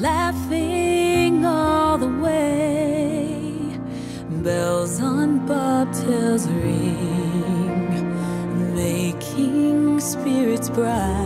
laughing all the way. Bells on bobtails ring, making spirits bright.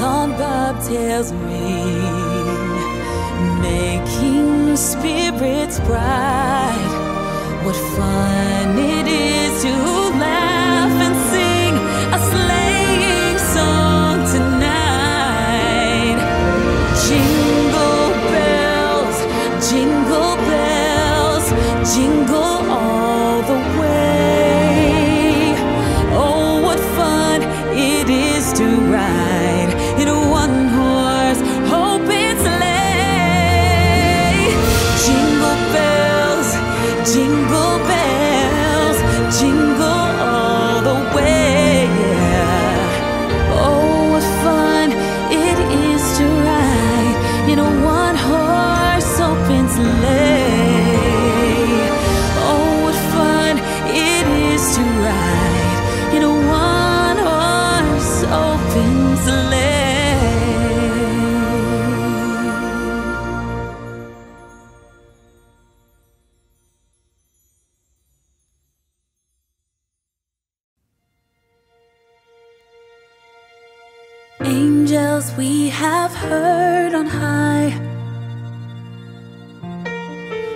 on bobtails ring, making spirits bright. What fun it is to laugh jingle Angels we have heard on high,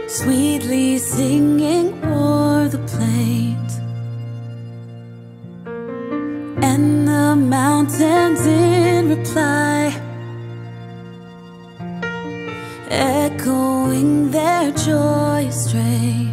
sweetly singing o'er the plains. And the mountains in reply, echoing their joyous strains.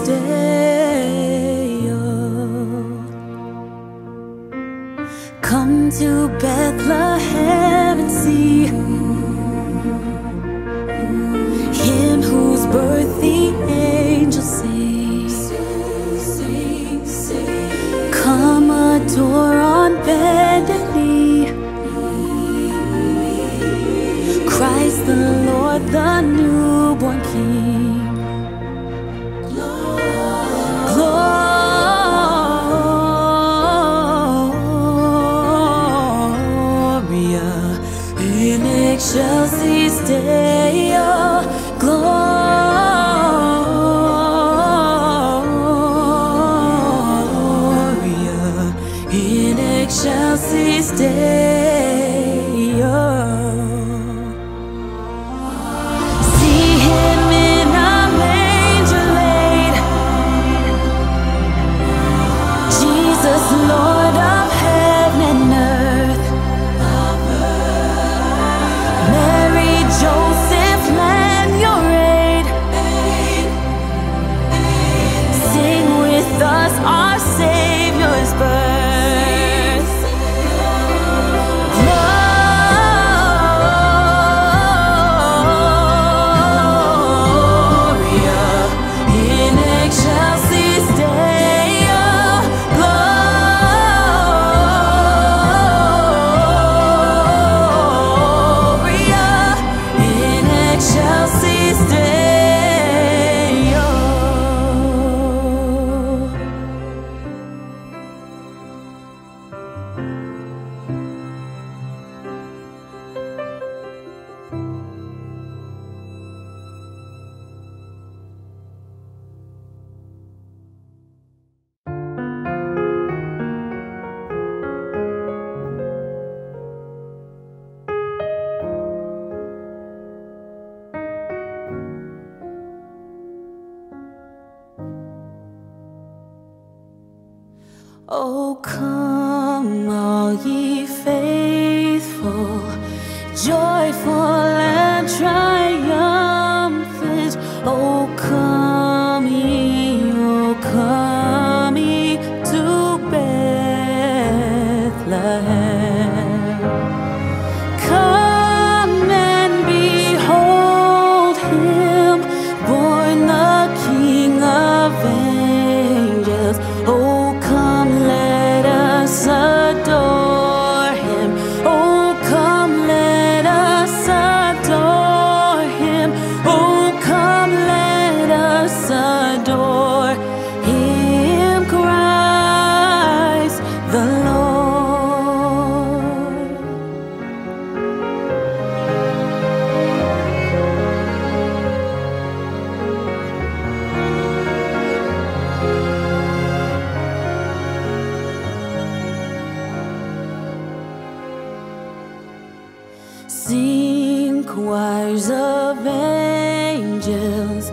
Deo. Come to Bethlehem and see him whose birth the angels sing. Come adore on bended knee. Christ the Lord, the newborn King. Deo. Sing choirs of angels,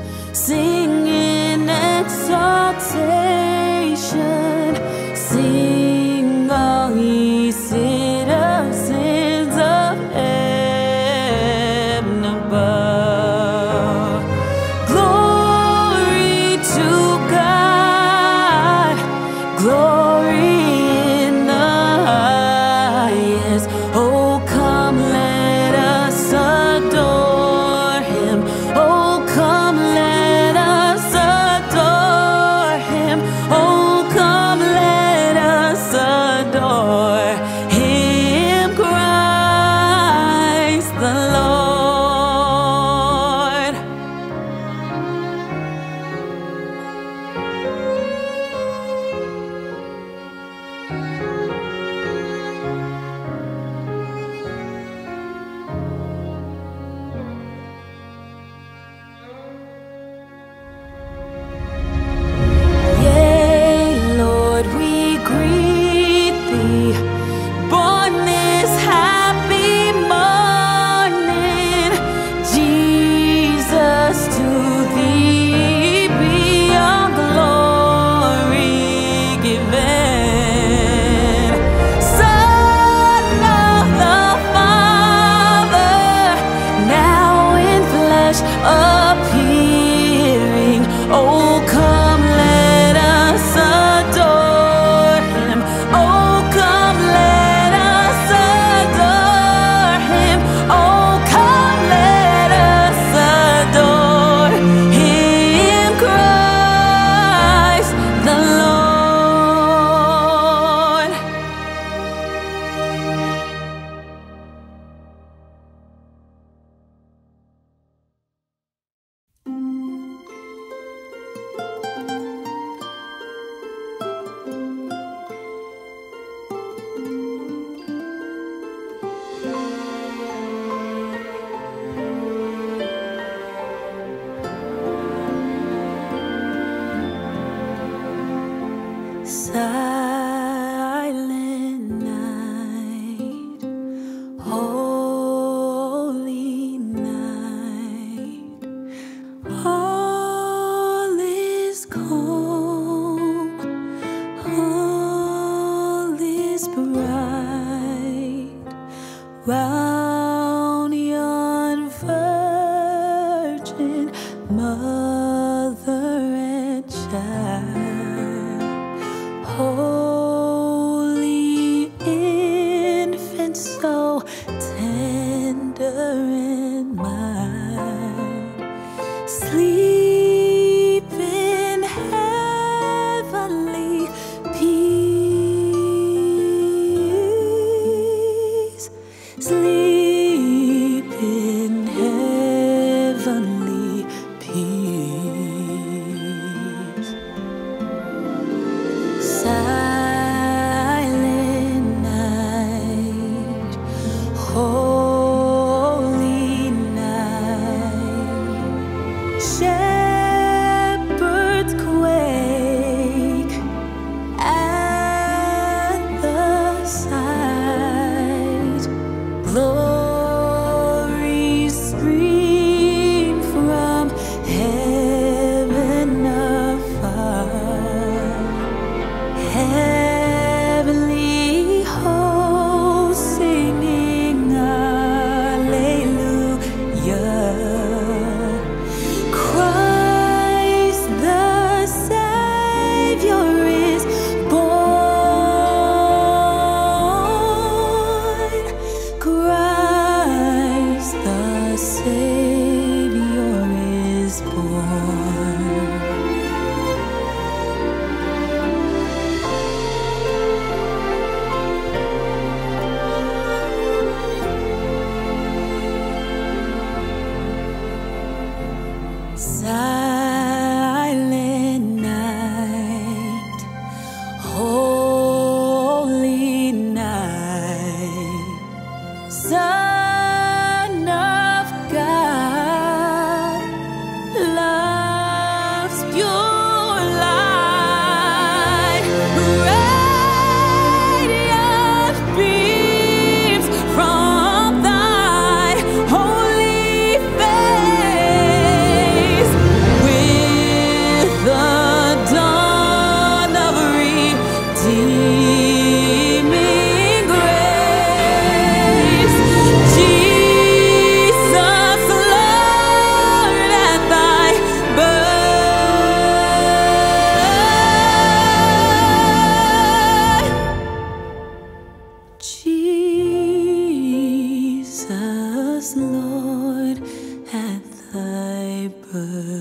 at thy birth.